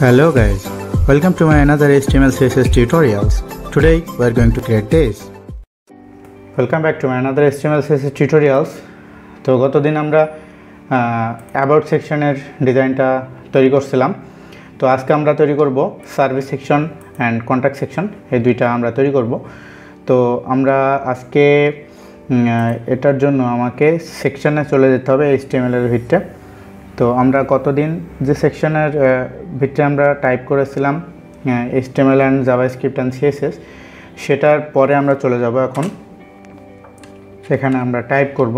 Hello guys, welcome to my another HTML CSS tutorials. Today we are going to create this. Welcome back to my another HTML CSS tutorials. তো গতদিন আমরা about সেকশনের ডিজাইনটা তৈরি করছিলাম তো আজকে আমরা তৈরি করব service section and contact section এই দুইটা আমরা তৈরি করব তো আমরা আজকে এটার জন্য আমাকে সেকশনে চলে যেতে হবে এইচটিএমএল এর ভিতরে তো আমরা কতদিন যে সেকশনের ভিতরে আমরা টাইপ করেছিলাম HTML and JavaScript and CSS সেটার পরে আমরা চলে যাব এখন। সেখানে আমরা টাইপ করব।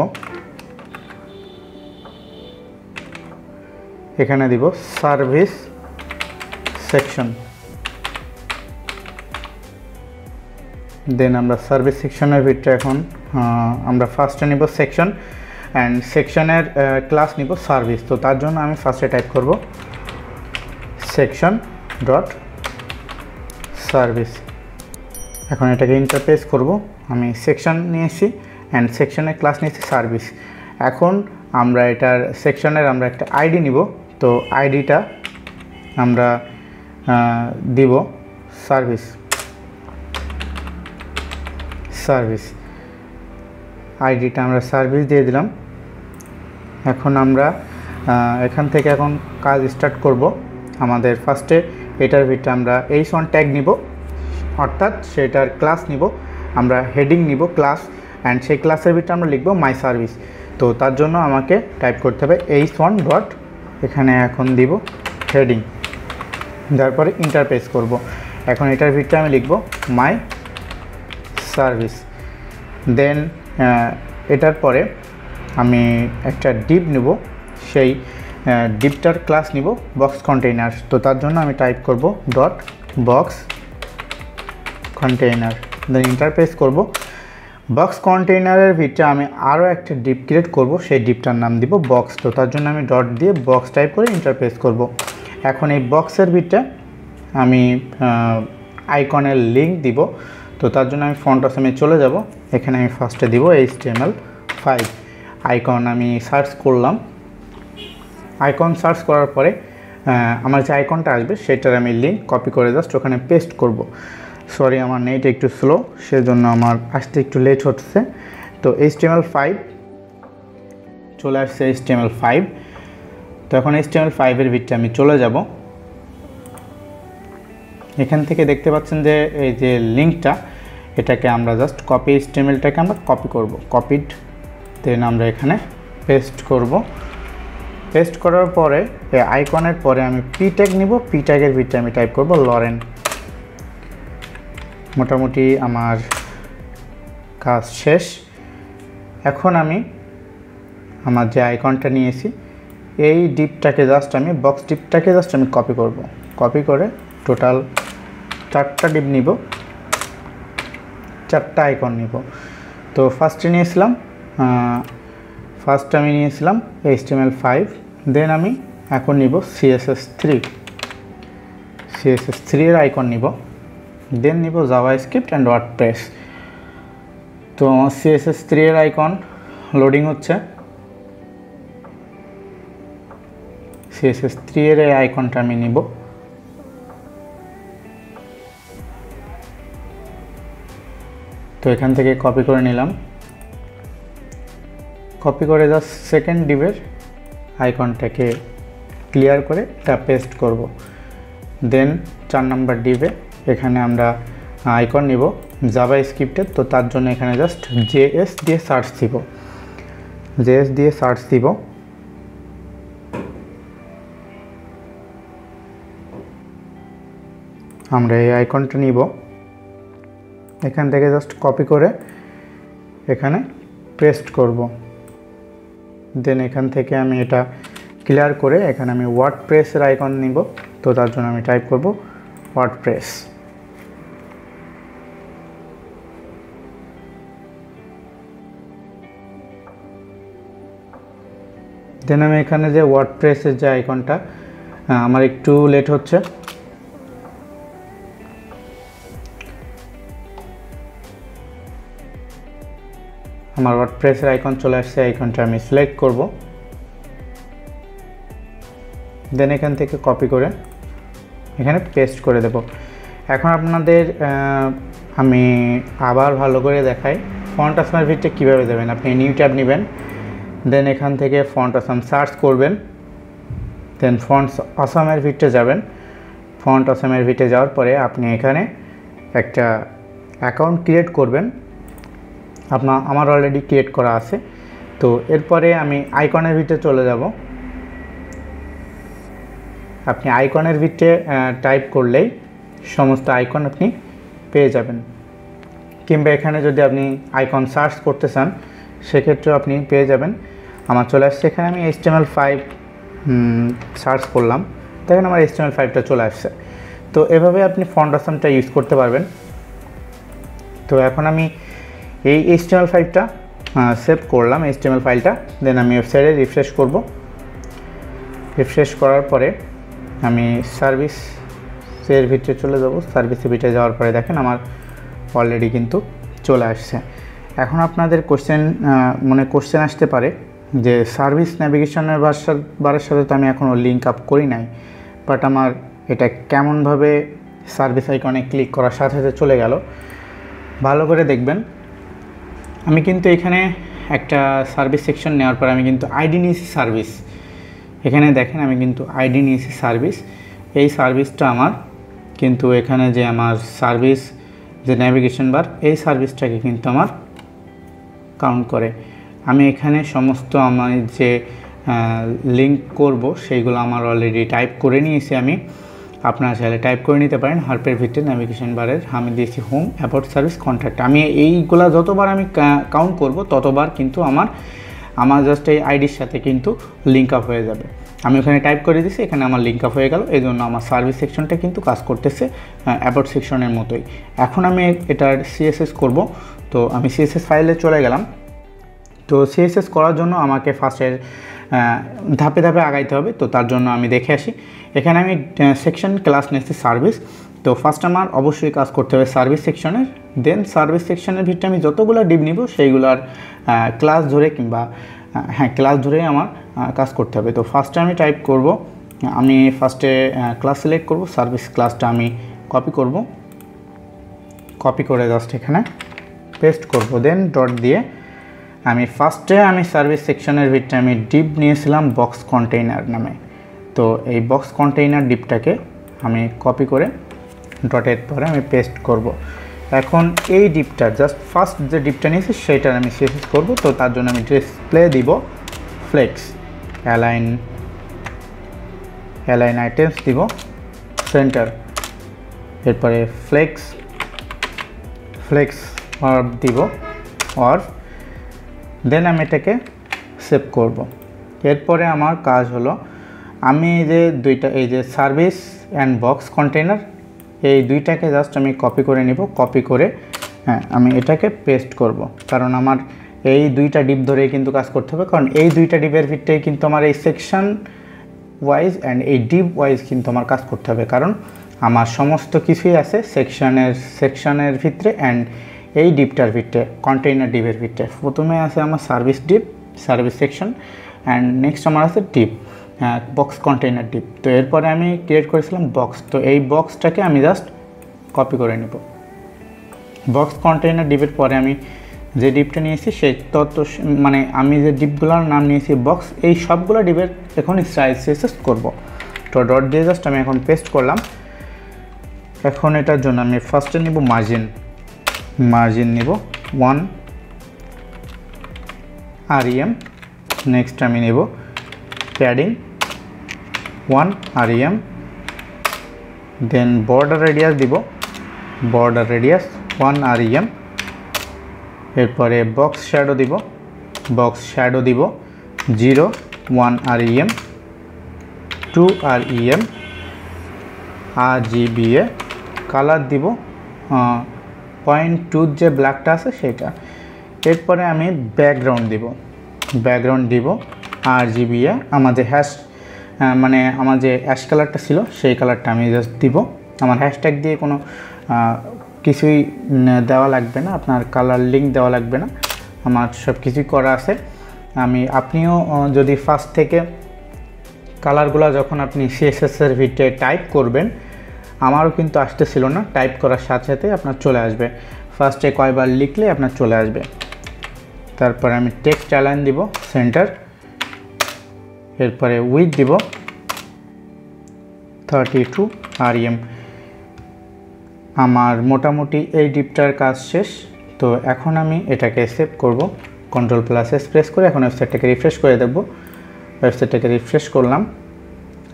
এখানে দিব সার্ভিস সেকশন দেন আমরা সার্ভিস সেকশনের ভিতরে এখন আমরা ফার্স্টে নিব সেকশন অ্যান্ড সেকশনের ক্লাস নিব সার্ভিস তো তার জন্য আমি ফার্স্টে টাইপ করব সেকশন ডট সার্ভিস এখন এটাকে ইন্টারপেস করব। আমি সেকশন নিয়েছি অ্যান্ড সেকশনের ক্লাস নিয়েছি সার্ভিস এখন আমরা এটার সেকশনের আমরা একটা আইডি নিব। তো আইডিটা আমরা দিব সার্ভিস সার্ভিস আইডিটা আমরা সার্ভিস দিয়ে দিলাম। এখন আমরা এখান থেকে এখন কাজ স্টার্ট করব। আমাদের ফার্স্টে এটার ভিতরে আমরা এইচ ওয়ান ট্যাগ নিব, অর্থাৎ সেটার ক্লাস নিব, আমরা হেডিং নিব ক্লাস অ্যান্ড সেই ক্লাসের ভিতরে আমরা লিখব মাই সার্ভিস তো তার জন্য আমাকে টাইপ করতে হবে এইচ ওয়ান ডট এখানে এখন দিব হেডিং তারপরে ইন্টারপেস করব। এখন এটার ভিতরে আমি লিখব মাই সার্ভিস দেন এটার পরে আমি একটা ডিপ নেব, সেই ডিপটার ক্লাস নিব বক্স কন্টেইনার তো তার জন্য আমি টাইপ করব dot box container then enter press করব। বক্স কন্টেইনারের ভিতরে আমি আরও একটা ডিপ ক্রিয়েট করব, সেই ডিপটার নাম দিব বক্স তো তার জন্য আমি ডট দিয়ে বক্স টাইপ করে ইন্টারপ্রেস করব। এখন এই বক্সের ভিতরে আমি আইকনের লিঙ্ক দিব। তো তার জন্য আমি ফন্ট অসমে চলে যাব। এখানে আমি ফার্স্টে দিব এইচ ফাইভ আইকন আমি সার্চ করলাম। আইকন সার্চ করার পরে আমার যে আইকনটা আসবে সেটার আমি লিঙ্ক কপি করে জাস্ট ওখানে পেস্ট করব। সরি আমার নেট একটু স্লো সেজন্য আমার আসতে একটু লেট হচ্ছে। তো এইচ টিএমএল ফাইভ চলে আসছে এইচ টিএমএল ফাইভ তো এখন এইচ টিএমএল ফাইভের ভিতরে আমি চলে যাব। এখান থেকে দেখতে পাচ্ছেন যে এই যে লিঙ্কটা এটাকে আমরা জাস্ট কপি স্টেমেলটাকে আমরা কপি করব। কপিড দেন আমরা এখানে পেস্ট করব। পেস্ট করার পরে এই আইকনের পরে আমি পি ট্যাগ নিব। পি ট্যাগের ভিতরে আমি টাইপ করব লরেন মোটামুটি আমার কাজ শেষ। এখন আমি আমার যে আইকনটা নিয়েছি, এই ডিপটাকে জাস্ট আমি বক্স ডিপটাকে জাস্ট আমি কপি করব। কপি করে টোটাল চারটা ডিপ নিব। চারটা আইকন নিব। তো ফার্স্টে নিয়েছিলাম ফার্স্ট আমি নিয়েছিলাম এইচটিএমএল ফাইভ দেন আমি এখন নিব সিএসএস থ্রি সিএসএস থ্রি এর আইকন নিব দেন নিব JavaScript and WordPress তো আমার সিএসএস থ্রি এর আইকন লোডিং হচ্ছে। সিএসএস থ্রি এর এই আইকনটা আমি নিব। তো এখান থেকে কপি করে নিলাম। কপি করে জাস্ট সেকেন্ড ডিভের আইকনটাকে ক্লিয়ার করে এটা পেস্ট করব। দেন চার নাম্বার ডিভে এখানে আমরা আইকন নিব জাভা স্ক্রিপ্টের তো তার জন্য এখানে জাস্ট জেএস দিয়ে সার্চ দিব। জেএস দিয়ে সার্চ দিব। আমরা এই আইকনটা নিব। এখান থেকে জাস্ট কপি করে এখানে পেস্ট করব। দেন এখান থেকে আমি এটা ক্লিয়ার করে এখানে আমি ওয়ার্ড প্রেসের আইকন নিব। তো তার জন্য আমি টাইপ করব ওয়ার্ড প্রেস দেন আমি এখানে যে ওয়ার্ড প্রেসের যে আইকনটা আমার একটু লেট হচ্ছে। আমার ওয়ার্ডপ্রেসের আইকন চলে আসছে আইকনটা আমি সিলেক্ট করব। দেন এখান থেকে কপি করে এখানে পেস্ট করে দেব। এখন আপনাদের আমি আবার ভালো করে দেখাই। ফন্ট আসামের ভিতরে কীভাবে দেবেন? আপনি নিউ ট্যাব নেবেন দেন এখান থেকে ফন্ট আসাম সার্চ করবেন দেন ফন্টস আসামের ভিতরে যাবেন। ফন্ট আসামের ভিতরে যাওয়ার পরে আপনি এখানে একটা অ্যাকাউন্ট ক্রিয়েট করবেন। আপনার আমার অলরেডি ক্রিয়েট করা আছে। তো এরপরে আমি আইকনের ভিতরে চলে যাব। আপনি আইকনের ভিতরে টাইপ করলেই সমস্ত আইকন আপনি পেয়ে যাবেন। কিংবা এখানে যদি আপনি আইকন সার্চ করতে চান, সেক্ষেত্রেও আপনি পেয়ে যাবেন। আমার চলে আসছে, এখানে আমি এইচটিএমএল ফাইভ সার্চ করলাম। দেখেন আমার এইচটিএমএল ফাইভটা চলে আসছে। তো এভাবে আপনি ফন্ট আসামটা ইউজ করতে পারবেন। তো এখন আমি এই এইচটিএমএল ফাইলটা সেভ করলাম এইচটিএমএল ফাইলটা দেন আমি ওয়েবসাইটে রিফ্রেশ করব। রিফ্রেশ করার পরে আমি সার্ভিস এর ভিতরে চলে যাব। সার্ভিসের ভিতরে যাওয়ার পরে দেখেন আমার অলরেডি কিন্তু চলে আসছে। এখন আপনাদের কোশ্চেন মনে কোশ্চেন আসতে পারে যে সার্ভিস ন্যাভিগেশনের বাসার, বারের সাথে তো আমি এখনও লিঙ্ক আপ করি নাই বাট আমার এটা কেমনভাবে সার্ভিস আইকনে ক্লিক করার সাথে সাথে চলে গেল। ভালো করে দেখবেন। আমি কিন্তু এখানে একটা সার্ভিস সেকশন নেওয়ার পর আমি কিন্তু আইডি নিয়েছি সার্ভিস এখানে দেখেন আমি কিন্তু আইডি নিয়েছি সার্ভিস এই সার্ভিসটা আমার কিন্তু এখানে যে আমার সার্ভিস যে ন্যাভিগেশন বার এই সার্ভিসটাকে কিন্তু আমার কাউন্ট করে। আমি এখানে সমস্ত আমার যে লিঙ্ক করব, সেইগুলো আমার অলরেডি টাইপ করে নিয়েছি আমি। আপনারা চাইলে টাইপ করে নিতে পারেন হার্পের ভিত্তিতে ন্যাভিগেশন বারের আমি দিয়েছি হোম অ্যাবাউট সার্ভিস কন্ট্যাক্ট আমি এইগুলা যতবার আমি কাউন্ট করব, ততবার কিন্তু আমার আমার জাস্ট এই আইডির সাথে কিন্তু লিঙ্ক আপ হয়ে যাবে। আমি ওখানে টাইপ করে দিছি এখানে আমার লিঙ্ক আপ হয়ে গেল। এই জন্য আমার সার্ভিস সেকশনটা কিন্তু কাজ করতেছে অ্যাবাউট সেকশনের মতোই। এখন আমি এটার সিএসএস করব। তো আমি সিএসএস ফাইলে চলে গেলাম। তো সিএসএস করার জন্য আমাকে ফার্স্টের ধাপে ধাপে আগাইতে হবে, তো তার জন্য আমি দেখে আসি। এখানে আমি সেকশন ক্লাস নিয়েছি সার্ভিস তো ফার্স্ট আমার অবশ্যই কাজ করতে হবে সার্ভিস সেকশনের দেন সার্ভিস সেকশনের ভিতরে আমি যতগুলো ডিপ নিব, সেইগুলোর ক্লাস ধরে কিংবা হ্যাঁ ক্লাস ধরেই আমার কাজ করতে হবে। তো ফার্স্টে আমি টাইপ করব, আমি ফার্স্টে ক্লাস সিলেক্ট করব সার্ভিস ক্লাসটা আমি কপি করব। কপি করে জাস্ট এখানে পেস্ট করব দেন ডট দিয়ে আমি ফার্স্টে আমি সার্ভিস সেকশনের ভিতরে আমি ডিপ নিয়েছিলাম বক্স কন্টেইনার নামে তো এই বক্স কন্টেইনার ডিপটাকে আমি কপি করে ডটের পরে আমি পেস্ট করব। এখন এই ডিপটা জাস্ট ফার্স্ট যে ডিপটা নিয়েছি, সেইটার আমি শেষ করব তো তার জন্য আমি ডিসপ্লে দিব ফ্লেক্স অ্যালাইন অ্যালাইন আইটেমস দিব সেন্টার এরপরে ফ্লেক্স ফ্লেক্স অর্ফ দিব অর্ফ দেন আমি এটাকে সেভ করব। এরপরে আমার কাজ হলো, আমি এই যে দুইটা, এই যে সার্ভিস অ্যান্ড বক্স কন্টেনার এই দুইটাকে জাস্ট আমি কপি করে নিব কপি করে হ্যাঁ আমি এটাকে পেস্ট করব। কারণ আমার এই দুইটা ডিপ ধরেই কিন্তু কাজ করতে হবে, কারণ এই দুইটা ডিপের ভিতরেই কিন্তু আমার এই সেকশন ওয়াইজ অ্যান্ড এই ডিপ ওয়াইজ কিন্তু আমার কাজ করতে হবে। কারণ আমার সমস্ত কিছুই আছে সেকশনের সেকশনের ভিতরে অ্যান্ড এই ডিপটার ভিতরে কন্টেইনার ডিপের ভিতরে প্রথমে আছে আমার service div service section and next আমার আছে ডিপ বক্স কন্টেইনার ডিপ। তো এরপরে আমি ক্রিয়েট করেছিলাম বক্স তো এই বক্সটাকে আমি জাস্ট কপি করে নেব। বক্স কন্টেইনার ডিপের পরে আমি যে ডিপটা নিয়েছি, সেই তত মানে আমি যে ডিপগুলোর নাম নিয়েছি বক্স এই সবগুলো ডিপের এখন স্টাইল সেসেস করব। তো ডট দিয়ে জাস্ট আমি এখন পেস্ট করলাম। এখন এটার জন্য আমি ফার্স্টে নিব মার্জিন মার্জিন নিব ওয়ান আর ইএম নেক্সট আমি নেব padding one R EM then border radius দিব border radius one R EM এরপরে বক্স শ্যাডো দিব বক্স শ্যাডো দিব zero one R EM two R EM R GBA colour দিব point টুর যে ব্ল্যাকটা আছে সেটা। এরপরে আমি ব্যাকগ্রাউন্ড দিব। ব্যাকগ্রাউন্ড দিব আর জিবিএ আমাদের হ্যাশ মানে আমার যে অ্যাশ কালারটা ছিল, সেই কালারটা আমি জাস্ট দিব। আমার হ্যাশট্যাগ দিয়ে কোনো কিছুই দেওয়া লাগবে না। আপনার কালার লিঙ্ক দেওয়া লাগবে না। আমার সব কিছুই করা আছে। আমি, আপনিও যদি ফার্স্ট থেকে কালারগুলো যখন আপনি সিএসএসের ভিতরে টাইপ করবেন আমারও কিন্তু আসতেছিল না টাইপ করার সাথে সাথে আপনার চলে আসবে। ফার্স্টে কয়বার লিখলে আপনার চলে আসবে। তারপরে আমি টেক্সট অ্যালাইন দিব সেন্টার এরপরে উইথ দিব থার্টি টু আর এম আমার মোটামুটি এই ডিপটার কাজ শেষ, তো এখন আমি এটাকে সেভ করব। কন্ট্রোল প্লাস প্রেস করে এখন ওয়েবসাইটটাকে রিফ্রেশ করে দেব ওয়েবসাইটটাকে রিফ্রেশ করলাম।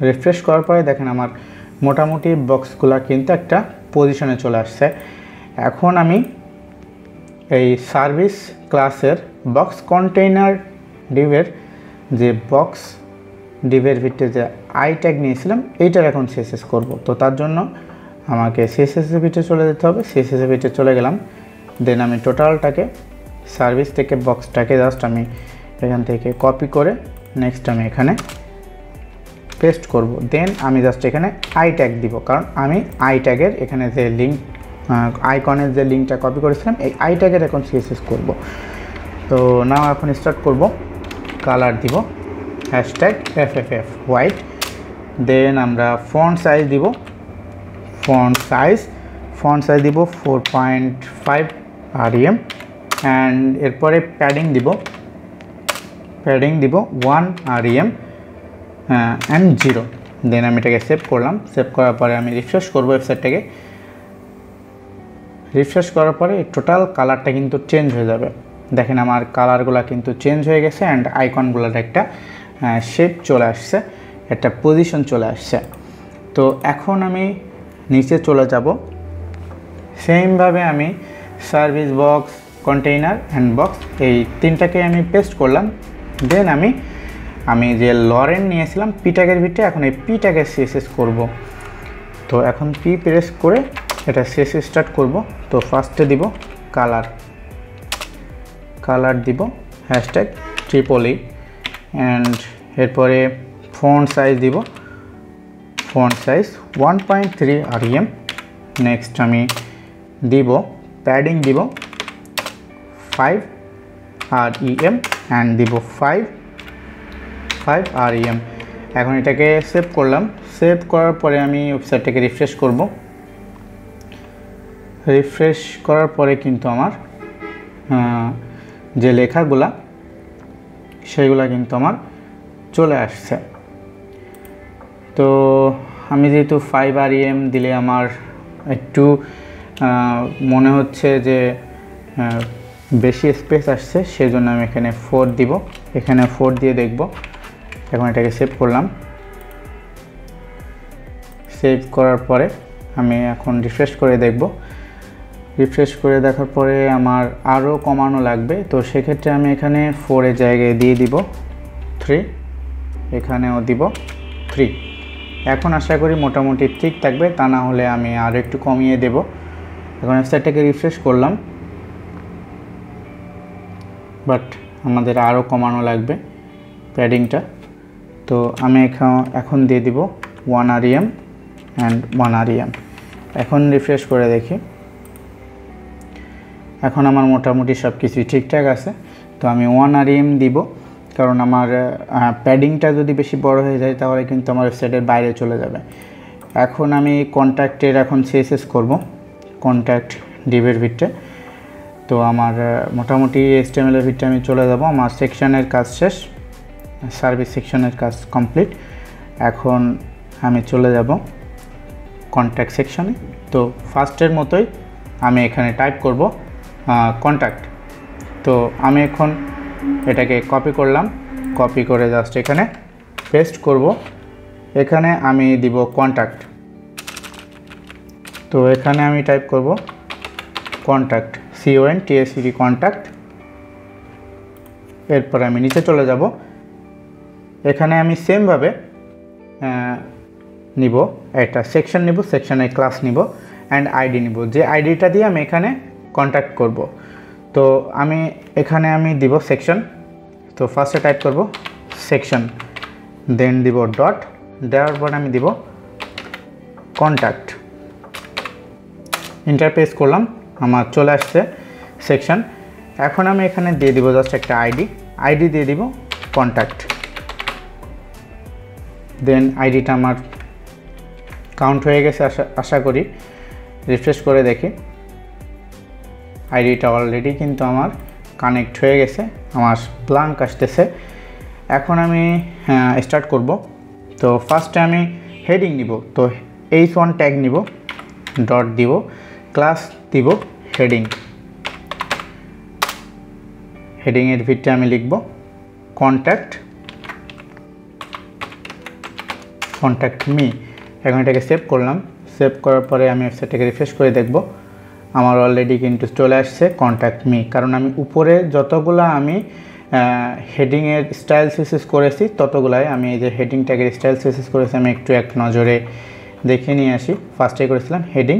রিফ্রেশ করার পরে দেখেন আমার মোটামুটি বক্সগুলো কিন্তু একটা পজিশনে চলে আসছে। এখন আমি এই সার্ভিস ক্লাসের বক্স কন্টেইনার ডিভের যে বক্স ডিভের ভিতরে যে আই ট্যাগ নিয়েছিলাম, এইটার এখন সিএসএস করব। তো তার জন্য আমাকে সিএসএস ভিতরে চলে যেতে হবে। সিএসএস ভিতরে চলে গেলাম। দেন আমি টোটালটাকে সার্ভিস থেকে বক্সটাকে জাস্ট আমি এখান থেকে কপি করে নেক্সট আমি এখানে পেস্ট করব দেন আমি জাস্ট এখানে আই ট্যাগ দিব, কারণ আমি আই ট্যাগের এখানে যে লিঙ্ক আইকনের যে লিঙ্কটা কপি করেছিলাম, এই আই ট্যাগের এখন সিএসএস করব। তো নাও এখন স্টার্ট করব কালার দিব hashtag F F F white then আমরা ফন্ট সাইজ দিব ফন্ট সাইজ ফন্ট সাইজ দিব four point five R M and এরপরে প্যাডিং দিব প্যাডিং দিব one R M and zero then আমি এটাকে সেভ করলাম। সেভ করার পরে আমি রিফ্রেশ করব ওয়েবসাইটটাকে রিফ্রেশ করার পরে টোটাল কালারটা কিন্তু চেঞ্জ হয়ে যাবে। দেখেন আমার কালারগুলো কিন্তু চেঞ্জ হয়ে গেছে অ্যান্ড আইকনগুলোর একটা শেপ চলে আসছে, একটা পজিশন চলে আসছে। তো এখন আমি নিচে চলে যাব। সেমভাবে আমি service box container and box এই তিনটাকে আমি পেস্ট করলাম। দেন আমি আমি যে লরেন নিয়েছিলাম পি ট্যাগের ভিতরে এখন এই পি ট্যাগের সিএসএস করব। তো এখন পি প্রেস করে এটা শেষ স্টার্ট করব। তো ফার্স্টে দিব কালার কালার দিব হ্যাশট্যাগ ট্রিপলি অ্যান্ড এরপরে ফন্ট সাইজ দিব। Font size one point three R M next আমি দিব প্যাডিং দিব ফাইভ আর ইএম অ্যান্ড দিব ফাইভ ফাইভ আর ইএম এখন এটাকে সেভ করলাম। সেভ করার পরে আমি ওয়েবসাইটটাকে রিফ্রেশ করব। রিফ্রেশ করার পরে কিন্তু আমার যে লেখাগুলা, সেগুলা কিন্তু আমার চলে আসছে। তো আমি যেহেতু ফাইভ আর এম দিলে আমার একটু মনে হচ্ছে যে বেশি স্পেস আসছে, সেজন্য আমি এখানে ফোর দিব। এখানে ফোর দিয়ে দেখব। এখন এটাকে সেভ করলাম। সেভ করার পরে আমি এখন রিফ্রেশ করে দেখব। রিফ্রেশ করে দেখার পরে আমার আরও কমানো লাগবে। তো সেক্ষেত্রে আমি এখানে ফোরের জায়গায় দিয়ে দিব। থ্রি এখানেও দিব থ্রি এখন আশা করি মোটামুটি ঠিক থাকবে, তা না হলে আমি আরও একটু কমিয়ে দেব। এখন ওয়েবসাইটটাকে রিফ্রেশ করলাম। বাট আমাদের আরও কমানো লাগবে প্যাডিংটা তো আমি এখন দিয়ে দিব one R M and one R M এখন রিফ্রেশ করে দেখি। এখন আমার মোটামুটি সব কিছুই ঠিকঠাক আছে। তো আমি ওয়ান আর এম দিব, কারণ আমার প্যাডিংটা যদি বেশি বড় হয়ে যায়, তাহলে কিন্তু আমার ওয়েবসাইটের বাইরে চলে যাবে। এখন আমি কন্ট্যাক্টের এখন সিএসএস করব কন্ট্যাক্ট ডিভের ভিতরে। তো আমার মোটামুটি এসটিএমএলের ভিতরে আমি চলে যাব, আমার সেকশনের কাজ শেষ। সার্ভিস সেকশনের কাজ কমপ্লিট। এখন আমি চলে যাব কন্ট্যাক্ট সেকশনে তো ফার্স্টের মতোই আমি এখানে টাইপ করব কন্ট্যাক্ট তো আমি এখন এটাকে কপি করলাম। কপি করে জাস্ট এখানে পেস্ট করব। এখানে আমি দিব কন্ট্যাক্ট তো এখানে আমি টাইপ করব কন্ট্যাক্ট সিওএন টিএসিডি কন্ট্যাক্ট এরপর আমি নিচে চলে যাব। এখানে আমি সেমভাবে নিব। একটা সেকশন নিব সেকশনে ক্লাস নিব অ্যান্ড আইডি নিব। যে আইডিটা দিয়ে আমি এখানে কন্ট্যাক্ট করব। তো আমি এখানে আমি দিব সেকশন তো ফার্স্টে টাইপ করব সেকশন দেন দিব ডট দেওয়ার পর আমি দিব কন্ট্যাক্ট ইন্টারপেস করলাম, আমার চলে আসছে সেকশন এখন আমি এখানে দিয়ে দিব জাস্ট একটা আইডি আইডি দিয়ে দিব কন্ট্যাক্ট দেন আইডিটা আমার কাউন্ট হয়ে গেছে, আশা আশা করি। রিফ্রেশ করে দেখি। আইডিটা অলরেডি কিন্তু আমার কানেক্ট হয়ে গেছে, আমার ব্লাঙ্ক আসতেছে। এখন আমি স্টার্ট করব। তো ফার্স্টে আমি হেডিং নিব, তো এইচ ওয়ান ট্যাগ নিব ডট দিব ক্লাস দিব হেডিং হেডিংয়ের ভিতরে আমি লিখব কন্ট্যাক্ট কন্ট্যাক্ট মি এখন এটাকে সেভ করলাম। সেভ করার পরে আমি ওয়েবসাইটটাকে রিফ্রেশ করে দেখব। আমার অলরেডি কিন্তু চলে আসছে কন্ট্যাক্ট মি কারণ আমি উপরে যতগুলো আমি হেডিংয়ের স্টাইল সিসিস করেছি, ততগুলাই আমি এই যে হেডিং ট্যাগের স্টাইল সিসিস করেছি, আমি একটু এক নজরে দেখে নিয়ে আসি। ফার্স্টে করেছিলাম হেডিং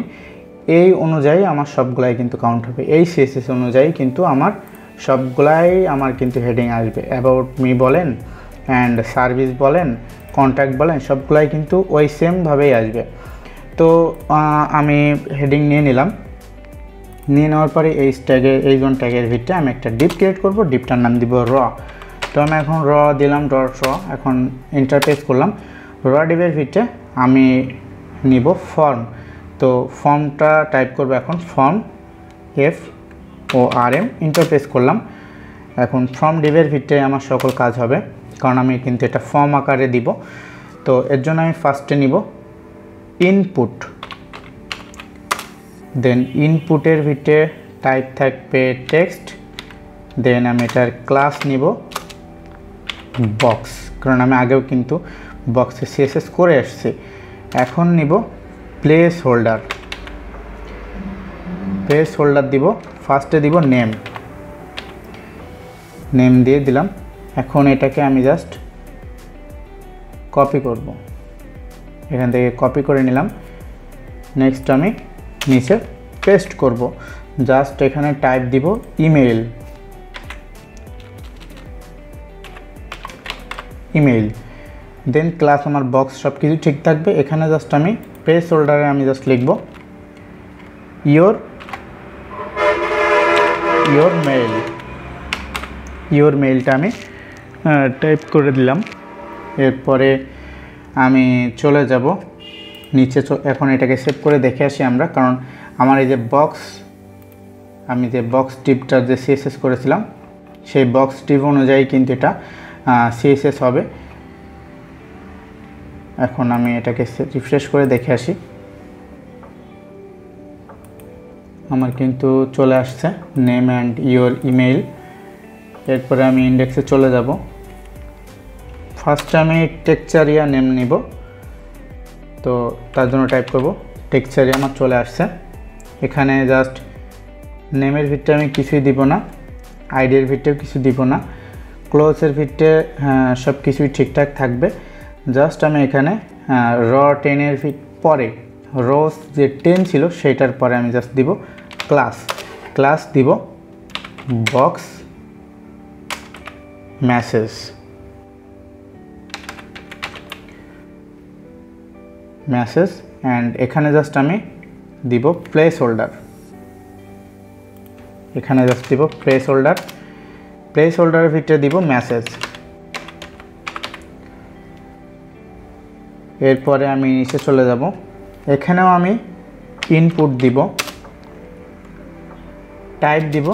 এই অনুযায়ী আমার সবগুলাই কিন্তু কাউন্ট হবে। এই সিএসএস অনুযায়ী কিন্তু আমার সবগুলাই আমার কিন্তু হেডিং আসবে। অ্যাবাউট মি বলেন অ্যান্ড সার্ভিস বলেন কন্ট্যাক্ট বলেন, সবগুলাই কিন্তু ওই সেমভাবেই আসবে। তো আমি হেডিং নিয়ে নিলাম। নিয়ে নেওয়ার পরে এই ট্যাগে এই জন ট্যাগের ভিতরে আমি একটা ডিপ ক্রিয়েট করব। ডিপটার নাম দিব র তো আমি এখন র দিলাম ডট র এখন ইন্টারপেস করলাম। র ডিপের ভিতরে আমি নিব ফর্ম তো ফর্মটা টাইপ করব এখন form F O R M enter press করলাম। এখন ফর্ম ডিপের ভিতরে আমার সকল কাজ হবে। কারণ আমি কিন্তু এটা ফর্ম আকারে দিব। তো এর জন্য আমি ফার্স্টে নিব ইনপুট দেন ইনপুটের ভিতরে টাইপ থাকবে টেক্সট দেন আমি এটার ক্লাস নিব বক্স কারণ আমি আগেও কিন্তু বক্সে সিএসএস করে আসছি এখন নিব প্লেস হোল্ডার প্লেস হোল্ডার দিব ফার্স্টে দিব নেম নেম দিয়ে দিলাম। এখন এটাকে আমি জাস্ট কপি করব। এখান থেকে কপি করে নিলাম। নেক্সট আমি নিচে পেস্ট করব। জাস্ট এখানে টাইপ দিব ইমেল ইমেইল দেন ক্লাস আমার বক্স সব কিছু ঠিক থাকবে। এখানে জাস্ট আমি প্রেস হোল্ডারে আমি জাস্ট লিখব। ইয়োর ইয়োর মেইল ইয়োর মেইলটা আমি টাইপ করে দিলাম। এরপরে আমি চলে যাব। নিচে এখন এটাকে সেভ করে দেখে আসি আমরা, কারণ আমার এই যে বক্স আমি যে বক্স টিপটার যে সিএসএস করেছিলাম, সেই বক্স টিপ অনুযায়ী কিন্তু এটা সিএসএস হবে। এখন আমি এটাকে রিফ্রেশ করে দেখে আসি। আমার কিন্তু চলে আসছে নেম অ্যান্ড ইয়োর ইমেইল এরপরে আমি ইন্ডেক্সে চলে যাব। ফার্স্টে আমি টেকচারিয়া নেম নিব। তো তার জন্য টাইপ করব। টেক্সচারে আমার চলে আসছে। এখানে জাস্ট নেমের ভিতরে আমি কিছুই দিব না। আইডির ভিতরেও কিছু দিব না। ক্লোজের ভিতরে সব কিছুই ঠিকঠাক থাকবে। জাস্ট আমি এখানে র টেনের ভিত, পরে রোজ যে টেন ছিল সেটার পরে আমি জাস্ট দিব ক্লাস ক্লাস দিব বক্স মেসেজ মেসেজ অ্যান্ড এখানে জাস্ট আমি দিব প্লেস হোল্ডার এখানে জাস্ট দিব প্লেস হোল্ডার প্লেস হোল্ডারের ভিতরে দিব মেসেজ এরপরে আমি নিচে চলে যাব। এখানেও আমি ইনপুট দিব। টাইপ দিব।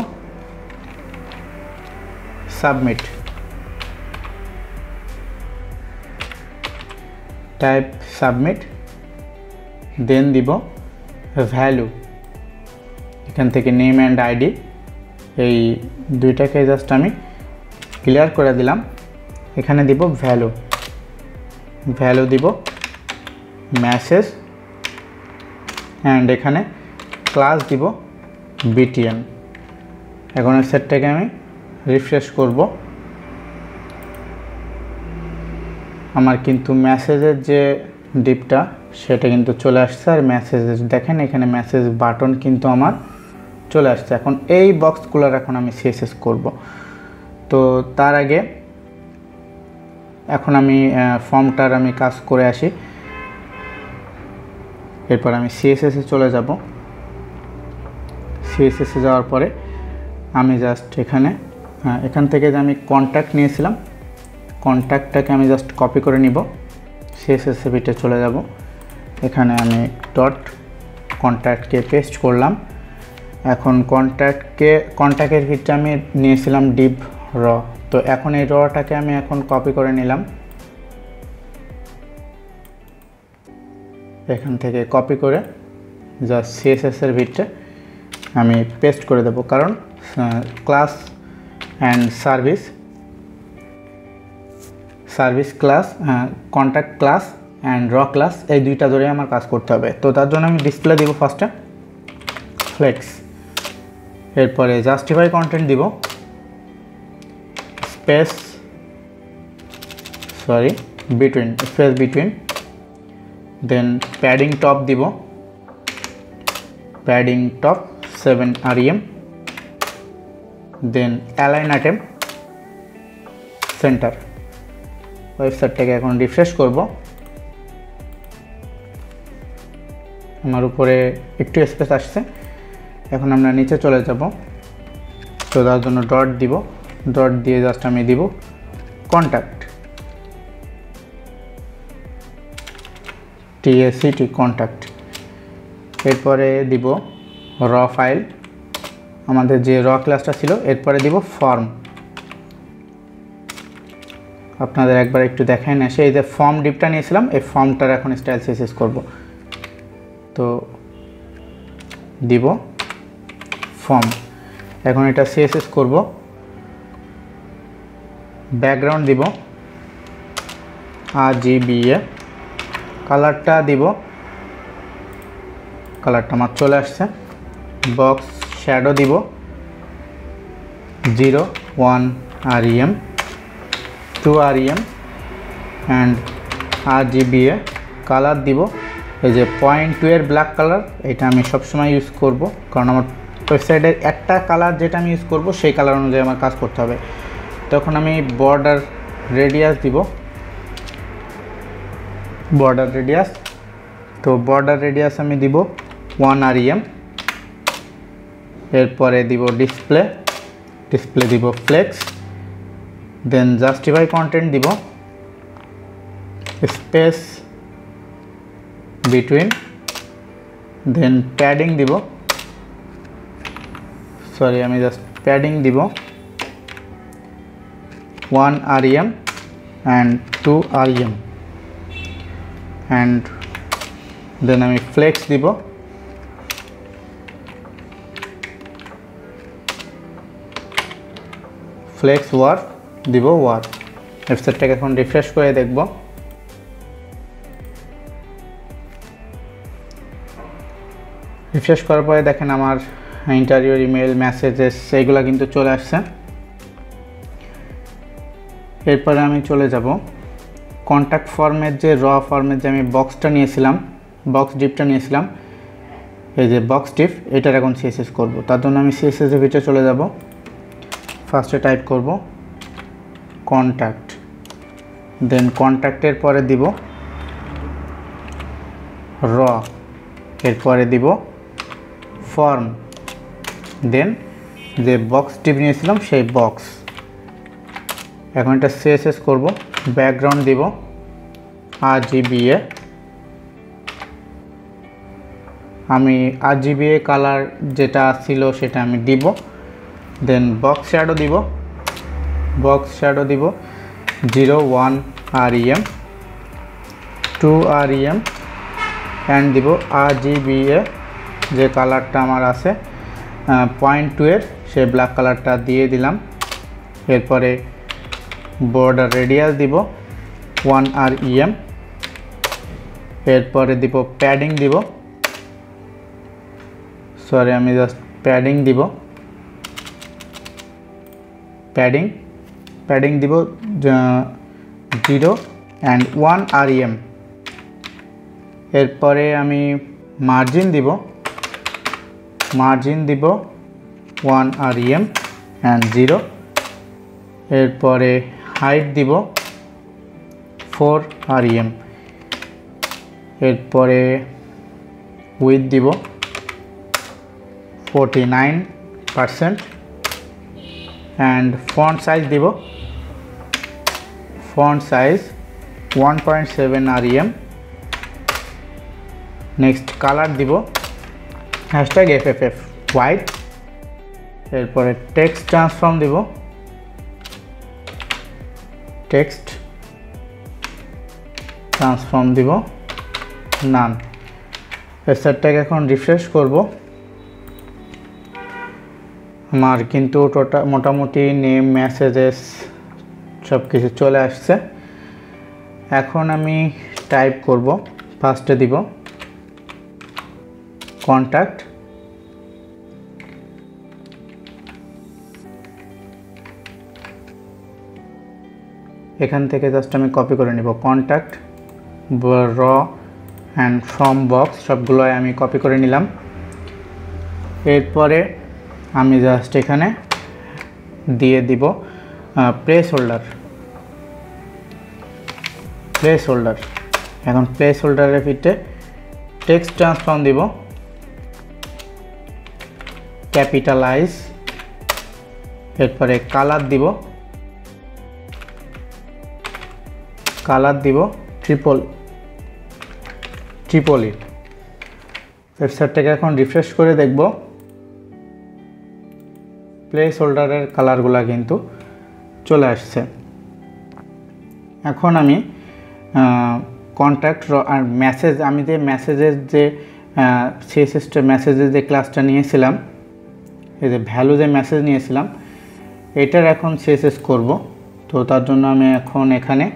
সাবমিট টাইপ সাবমিট দেন দিব ভ্যালু এখান থেকে নেম অ্যান্ড আইডি এই দুইটাকে জাস্ট আমি ক্লিয়ার করে দিলাম। এখানে দিব ভ্যালু ভ্যালু দিব ম্যাসেজ অ্যান্ড এখানে ক্লাস দিব বিটিএন এখন সেটটাকে আমি রিফ্রেশ করব। আমার কিন্তু মেসেজের যে ডিপটা সেটা কিন্তু চলে আসছে আর মেসেজ দেখেন এখানে মেসেজ বাটন কিন্তু আমার চলে আসছে। এখন এই বক্সগুলোর এখন আমি সিএসএস করব। তো তার আগে এখন আমি ফর্মটার আমি কাজ করে আসি। এরপর আমি সিএসএসে চলে যাব। সিএসএসে যাওয়ার পরে আমি জাস্ট এখানে এখান থেকে যে আমি কন্ট্যাক্ট নিয়েছিলাম কন্ট্যাক্টটাকে আমি জাস্ট কপি করে নিব। সিএসএস ভিটে চলে যাব। এখানে আমি ডট কন্ট্যাক্টকে পেস্ট করলাম। এখন কন্ট্যাক্টকে কন্ট্যাক্টের ক্ষেত্রে আমি নিয়েছিলাম ডিপ র। তো এখন এই রটাকে আমি এখন কপি করে নিলাম। এখান থেকে কপি করে জাস্ট সিএসএসের ভিতরে আমি পেস্ট করে দেবো। কারণ class and service service class contact class and র ক্লাস এই দুইটা ধরে আমার কাজ করতে হবে। তো তার জন্য আমি ডিসপ্লে দিব ফার্স্টে ফ্লেক্স এরপরে জাস্টিফাই কন্টেন্ট দিব। Space sorry between space between then padding top দিব। Padding top seven R em then align item center ওয়েবসাইটটাকে এখন রিফ্রেশ করব। আমার উপরে একটু স্পেস আসছে। এখন আমরা নিচে চলে যাব। তো তার জন্য ডট দিব। ডট দিয়ে জাস্ট আমি দিব কন্ট্যাক্ট টিএসিটি কন্ট্যাক্ট এরপরে দিব র ফাইল আমাদের যে র ক্লাসটা ছিল, এরপরে দিব ফর্ম আপনাদের একবার একটু দেখাই না, সেই যে ফর্ম ডিপটা নিয়েছিলাম, এই ফর্মটার এখন স্টাইল সিএসএস করব। দিব ফর্ম এখন এটা সিএসএস করব। ব্যাকগ্রাউন্ড দিব। আর জি বিএ কালারটা দিব। কালারটা আমার চলে আসছে। বক্স শ্যাডো দিব। Zero one R EM two R EM and R GBA colour দিব। এই যে পয়েন্ট টু এর ব্ল্যাক কালার এটা আমি সবসময় ইউজ করব। কারণ আমার ওয়েবসাইটের একটা কালার যেটা আমি ইউজ করব, সেই কালার অনুযায়ী আমার কাজ করতে হবে। তখন আমি বর্ডার রেডিয়াস দিব। বর্ডার রেডিয়াস তো বর্ডার রেডিয়াস আমি দিব ওয়ান আর ইএম এরপরে দিব ডিসপ্লে ডিসপ্লে দিব ফ্লেক্স দেন জাস্টিফাই কন্টেন্ট দিব। স্পেস বিটুইন দেন প্যাডিং দিব। সরি আমি জাস্ট প্যাডিং দিব। One R em and two R em and then আমি ফ্লেক্স দিব। ফ্লেক্স ওয়ার দিব ওয়ার ওয়েবসাইটটাকে এখন রিফ্রেশ করে দেখব। রিফ্রেশ করার পরে দেখেন আমার ইন্টারভিউ ইমেল মেসেজেস সেইগুলো কিন্তু চলে আসছে। এরপরে আমি চলে যাব। কন্ট্যাক্ট ফর্মের যে র ফর্মের যে আমি বক্সটা নিয়েছিলাম বক্স ডিপটা নিয়েছিলাম, এই যে বক্স ডিপ এটার এখন সিএসএস করব। তার জন্য আমি সিএসএসের ভিতরে চলে যাব। ফার্স্টে টাইপ করব কন্ট্যাক্ট দেন কন্ট্যাক্টের পরে দিব র এরপরে দিব ফর্ম দেন যে বক্স টিপ নিয়েছিলাম সেই বক্স এখন এটা সিএসএস করব ব্যাকগ্রাউন্ড দিব আর জিবিএ আমি আর জিবিএ কালার যেটা ছিল সেটা আমি দিব দেন বক্স শ্যাডো দিব বক্স শ্যাডো দিব zero one R EM two R EM and দিব আর জিবিএ যে কালারটা আমার আছে পয়েন্ট টু এর সে ব্ল্যাক কালারটা দিয়ে দিলাম। এরপরে বর্ডার রেডিয়াস দিব ওয়ান আর ইএম এরপরে দিব প্যাডিং দিব। সরি আমি জাস্ট প্যাডিং দিব। প্যাডিং প্যাডিং দিব zero and one R EM এরপরে আমি মার্জিন দিব। মার্জিন দিব one R EM and zero. এরপরে হাইট দিব ফোর আর ইএম এরপরে উইথ দিব forty nine percent. And font size দিব font size one point seven R EM next colour দিব hashtag F F F white এরপরে text transform দিব। Text transform দিব। None ওয়েবসাইটটাকে এখন রিফ্রেশ করব। আমার কিন্তু টোটা মোটামুটি নেম মেসেজেস সব কিছু চলে আসছে। এখন আমি টাইপ করব ফার্স্টে দিব। কন্ট্যাক্ট এখান থেকে জাস্ট আমি কপি করে নিব কন্ট্যাক্ট র অ্যান্ড ফ্রম বক্স সবগুলোই আমি কপি করে নিলাম। এরপরে আমি জাস্ট এখানে দিয়ে দিব প্লেস হোল্ডার প্লেস হোল্ডার এখন প্লেস হোল্ডারের ভিতরে টেক্সট ট্রান্সফর্ম দিব। ক্যাপিটালাইজ এরপরে কালার দিব কালার দিব ট্রিপল ট্রিপল ইট ওয়েবসাইটটাকে এখন রিফ্রেশ করে দেখব। প্লেস হোল্ডারের কালারগুলো কিন্তু চলে আসছে। এখন আমি কন্ট্যাক্ট আর মেসেজ আমি যে মেসেজের যে সিএসএসটা মেসেজের যে ক্লাসটা নিয়েছিলাম এই যে ভ্যালু যে মেসেজ নিয়েছিলাম, এটার এখন সিএসএস করব। তো তার জন্য আমি এখন এখানে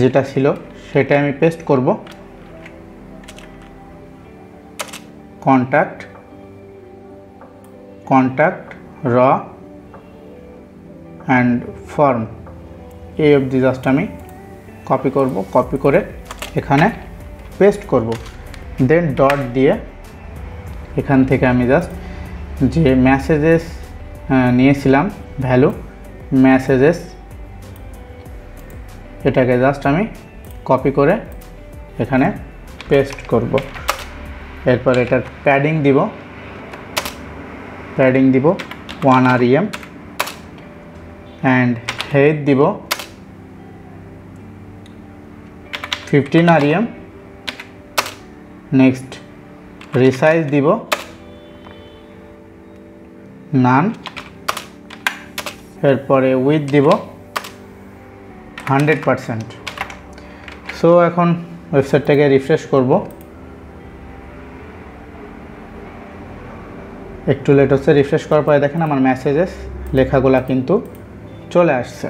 যেটা ছিল, সেটা আমি পেস্ট করব। কন্ট্যাক্ট কন্ট্যাক্ট র অ্যান্ড ফর্ম এই অবধি জাস্ট আমি কপি করব কপি করে এখানে পেস্ট করব। দেন ডট দিয়ে এখান থেকে আমি জাস্ট যে মেসেজেস নিয়েছিলাম ভ্যালু মেসেজেস এটাকে জাস্ট আমি কপি করে এখানে পেস্ট করব। এরপর এটার প্যাডিং দিব। প্যাডিং দিব one R EM and height দিব fifteen R EM next resize দিব নান। এরপরে উইথ দিব হান্ড্রেড পারসেন্ট সো এখন ওয়েবসাইটটাকে রিফ্রেশ করব। একটু লেট হচ্ছে রিফ্রেশ করার পরে দেখেন আমার মেসেজেস লেখাগুলো কিন্তু চলে আসছে।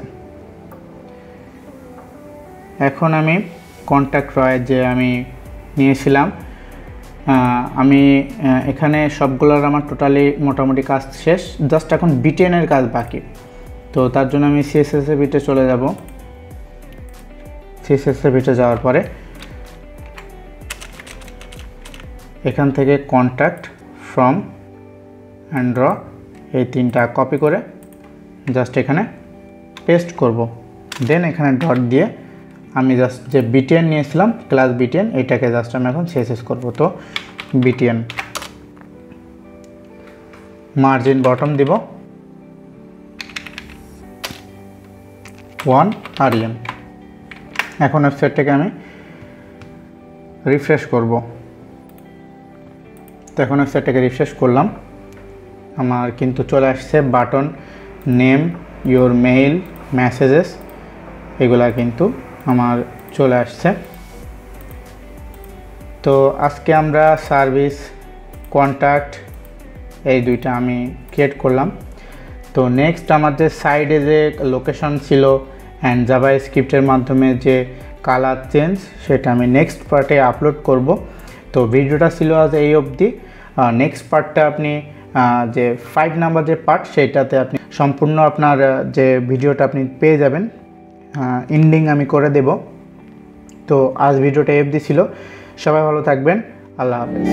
এখন আমি কন্ট্যাক্ট রয় যে আমি নিয়েছিলাম আমি এখানে সবগুলোর আমার টোটালি মোটামুটি কাজ শেষ। জাস্ট এখন বিটেনের কাজ বাকি। তো তার জন্য আমি সিএসএসএ বিটে চলে যাব। সিএসএসএ বিটে যাওয়ার পরে এখান থেকে কন্ট্যাক্ট ফ্রম অ্যান্ড ড্র এই তিনটা কপি করে জাস্ট এখানে পেস্ট করব। দেন এখানে ডট দিয়ে আমি জাস্ট যে বিটিএন নিয়েছিলাম ক্লাস বিটিএন এটাকে জাস্ট আমি এখন সিএসএস করব। তো বিটিএন মার্জিন বটম দিব। ওয়ান আরিয়ান এখন ওয়েবসাইটটাকে আমি রিফ্রেশ করব। তো এখন ওয়েবসাইটটাকে রিফ্রেশ করলাম। আমার কিন্তু চলে আসছে button name your mail messages এগুলা কিন্তু আমার চলে আসছে। তো আজকে আমরা সার্ভিস কন্ট্যাক্ট এই দুইটা আমি ক্রিয়েট করলাম। তো নেক্সট আমাদের সাইডে যে লোকেশন ছিল অ্যান্ড জাভা স্ক্রিপ্টের মাধ্যমে যে কালার চেঞ্জ সেটা আমি নেক্সট পার্টে আপলোড করব। তো ভিডিওটা ছিল আজ এই অবধি। নেক্সট পার্টটা আপনি যে ফাইভ নাম্বার যে পার্ট সেটাতে আপনি সম্পূর্ণ আপনার যে ভিডিওটা আপনি পেয়ে যাবেন। ইন্ডিং আমি করে দেব। তো আজ ভিডিওটা এফ ছিল। সবাই ভালো থাকবেন। আল্লাহ হাফেজ।